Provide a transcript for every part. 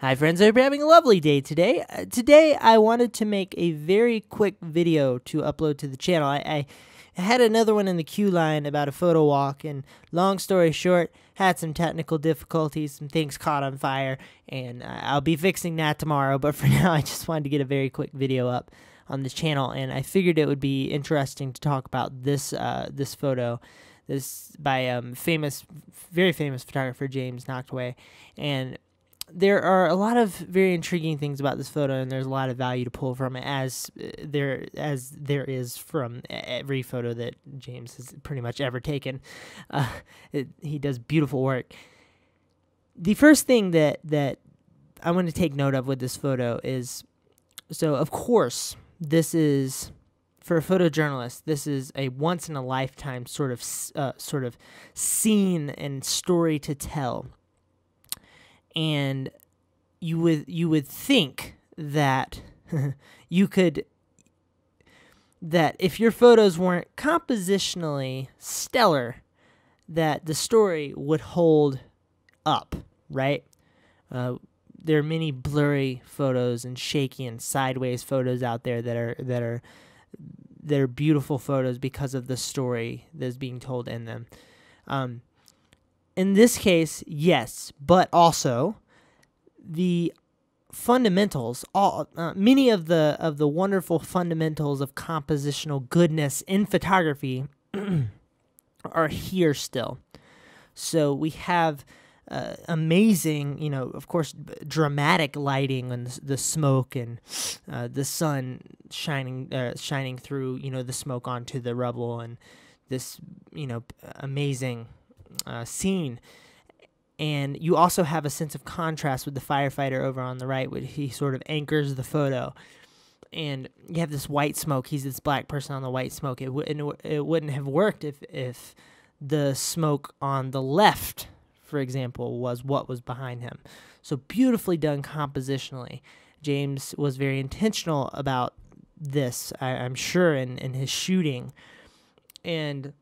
Hi, friends. I hope you're having a lovely day today. Uh, today, I wanted to make a very quick video to upload to the channel. I, I had another one in the queue line about a photo walk, and long story short, had some technical difficulties, some things caught on fire, and I'll be fixing that tomorrow. But for now, I just wanted to get a very quick video up on the channel, and I figured it would be interesting to talk about this uh, this photo this by um, famous, very famous photographer James Nachtwey, and there are a lot of very intriguing things about this photo, and there's a lot of value to pull from it, as uh, there as there is from every photo that James has pretty much ever taken. Uh, it, he does beautiful work. The first thing that that I want to take note of with this photo is, so of course this is for a photojournalist, this is a once in a lifetime sort of uh, sort of scene and story to tell and you would you would think that you could that if your photos weren't compositionally stellar that the story would hold up right? Uh, there are many blurry photos and shaky and sideways photos out there that are that are that are beautiful photos because of the story that's being told in them. Um, in this case, yes, but also the fundamentals all uh, many of the of the wonderful fundamentals of compositional goodness in photography are here still. So we have uh, amazing you know of course dramatic lighting and the, smoke and uh, the sun shining uh, shining through you know the smoke onto the rubble and this you know amazing uh, scene. And you also have a sense of contrast with the firefighter over on the right, where he sort of anchors the photo. And you have this white smoke. He's this black person on the white smoke. It, w- it wouldn't have worked if, if the smoke on the left, for example, was what was behind him. So beautifully done compositionally. James was very intentional about this, I, am sure, in, in his shooting. And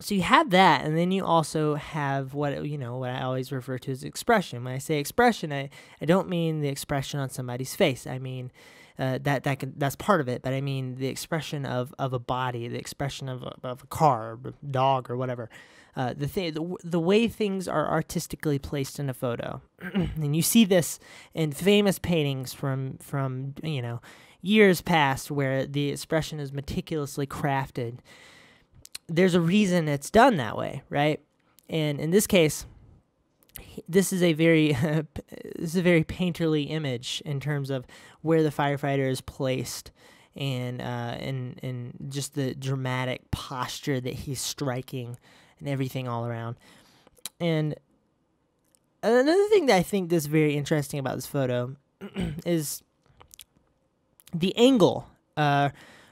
so you have that and then you also have what you know what i always refer to as expression. When i say expression i, I don't mean the expression on somebody's face. I mean uh, that that can, that's part of it but i mean the expression of, of a body the expression of a, of a car or a dog or whatever. Uh, the, thing, the, the way things are artistically placed in a photo. And you see this in famous paintings from from you know years past where the expression is meticulously crafted there's a reason it's done that way, right? And in this case, this is a very this is a very painterly image in terms of where the firefighter is placed and uh, and and just the dramatic posture that he's striking and everything all around. And another thing that I think that's very interesting about this photo is the angle. Uh,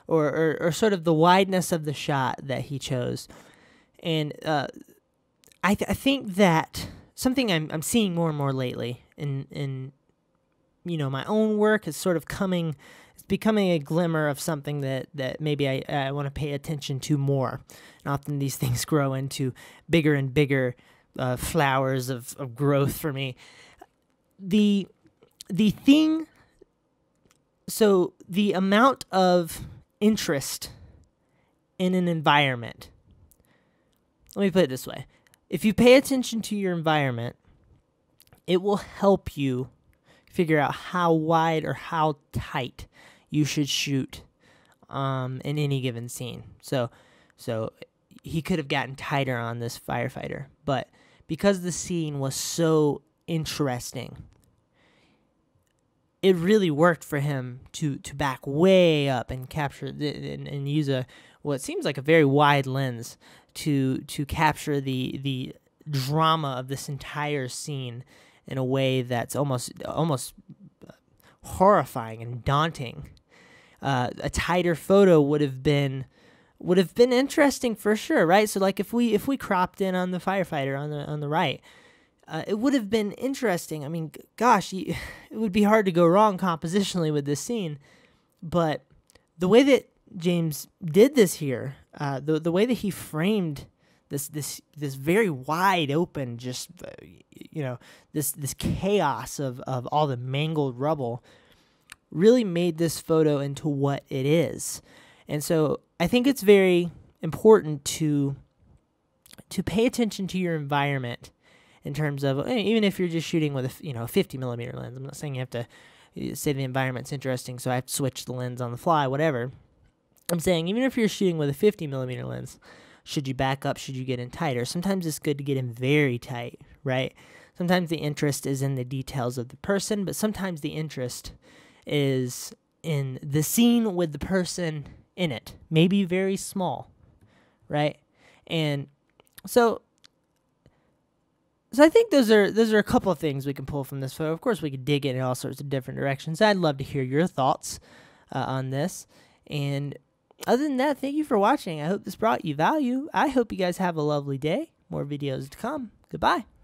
or, or, or sort of the wideness of the shot that he chose. And uh, I, th- I think that something I'm, I'm seeing more and more lately in, in you know my own work is sort of coming it's becoming a glimmer of something that, that maybe I, I want to pay attention to more. And often these things grow into bigger and bigger uh, flowers of, of growth for me. The the thing so the amount of interest in an environment. Let me put it this way if you pay attention to your environment, it will help you figure out how wide or how tight you should shoot um, in any given scene. So, so he could have gotten tighter on this firefighter, but because the scene was so interesting it really worked for him to to back way up and capture and, and use a what seems like a very wide lens to to capture the the drama of this entire scene in a way that's almost almost horrifying and daunting. Uh, a tighter photo would have been would have been interesting for sure, right? So like if we if we cropped in on the firefighter on the on the right, uh, it would have been interesting. I mean, gosh, you, it would be hard to go wrong compositionally with this scene, but the way that James did this here, uh, the the way that he framed this this this very wide open just uh, you know this this chaos of of all the mangled rubble really made this photo into what it is and so i think it's very important to to pay attention to your environment in terms of eh, even if you're just shooting with a you know a 50 millimeter lens i'm not saying you have to eh, say the environment's interesting so i have to switch the lens on the fly whatever i'm saying even if you're shooting with a 50 millimeter lens should you back up? Should you get in tighter? Sometimes it's good to get in very tight, right? Sometimes the interest is in the details of the person, but sometimes the interest is in the scene with the person in it, maybe very small, right? And so so I think those are those are a couple of things we can pull from this photo. Of course, we could dig in all sorts of different directions. I'd love to hear your thoughts uh, on this. And other than that, thank you for watching. I hope this brought you value. I hope you guys have a lovely day. More videos to come. Goodbye.